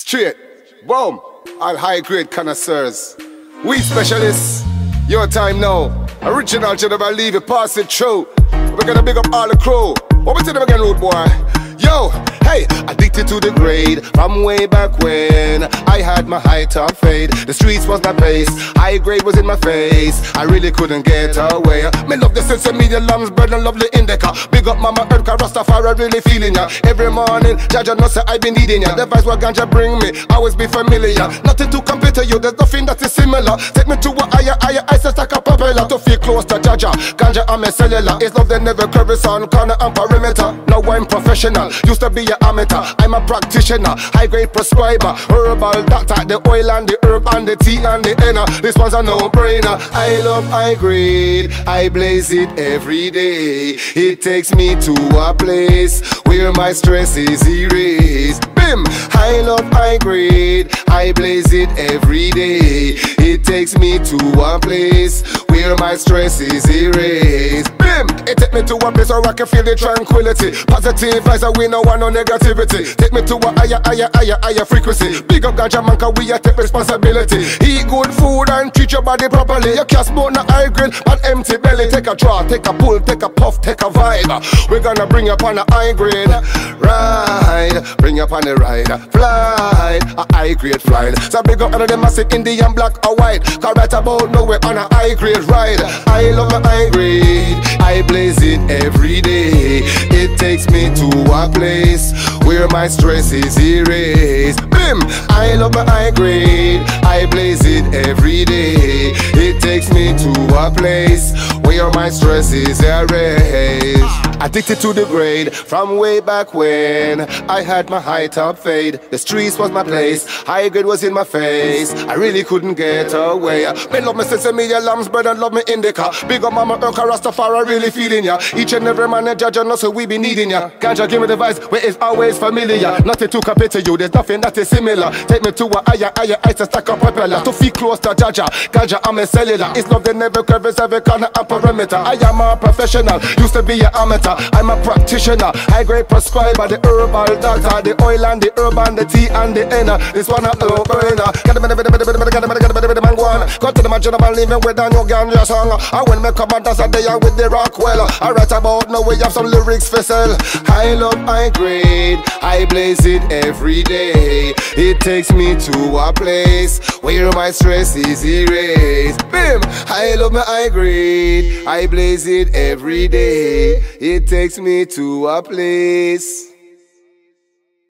Straight. Boom. All high grade connoisseurs. We specialists. Your time now. Original to never leave it, pass it through. We're gonna big up all the crew. What we tell them again, rude boy? Yo, hey, addicted to the grade from way back when I had my high top fade. The streets was my pace, high grade was in my face. I really couldn't get away. Me love the sinsemilla, lambs, bread, and lovely indica. Big up Mama Earth, Rastafari, really feeling ya. Every morning, Jah Jah know say I been needing ya. The vibes what ganja bring me, always be familiar. Nothing to compare to you, there's nothing that is similar. Take me to a higher, higher, I say like a propeller to feel close to Jah Jah. Ganja I'm a cellular, it's love that never curve on corner and perimeter. Now I'm professional. Used to be an amateur, I'm a practitioner, high grade prescriber, herbal doctor, the oil and the herb and the tea and the henna. This one's a no-brainer. I love high grade, I blaze it every day. It takes me to a place where my stress is erased. Bim, I love high grade, I blaze it every day. It takes me to a place where my stress is erased. Bim, it take me to a place where I can feel the tranquility. Positive vibes, we no want no negativity. Take me to a higher, higher, higher, higher frequency. Big up ganja man, cause we a take responsibility. Eat good food and treat your body properly. You can't smoke no high grade and empty belly. Take a draw, take a pull, take a puff, take a vibe. We're gonna bring up on a high grade ride. Bring up on the ride, fly, a high grade flight. So big up under the massive Indian black or white. Cause right about now we're on a high grade ride. I love my high grade. Blaze it every day. It takes me to a place where my stress is erased. Bim! I love my high grade. I blaze it every day. It takes me to a place where my stress is erased. Addicted to the grade from way back when I had my high top fade. The streets was my place, high grade was in my face. I really couldn't get away. Me love me sesame, lambs, bread, and love me indica. Big up mama, Urka, Rastafari, really feeling ya. Each and every man and judge, and so we be needing ya. Ganja, give me the vibes where it's always familiar. Nothing to compare to you, there's nothing that is similar. Take me to a higher, higher, ice, stack of propeller. To feel close to Jah Jah, Ganja, I'm a cellular. It's love that never crevice, every corner and perimeter. I am a professional, used to be an amateur. I'm a practitioner, high grade prescriber, the herbal doctor, the oil and the herb and the tea and the henna. This one a low burner. Get the bit, bit, bit, bit, get the bit, bit, bit, man go on. Cut to the man, gentleman, leaving with a new song. And when me come out, that's a day with the Rockwell. I write about now we have some lyrics for sell. I love high grade, I blaze it every day. It takes me to a place where my stress is erased. Bim! I love my high grade, I blaze it every day. It takes me to a place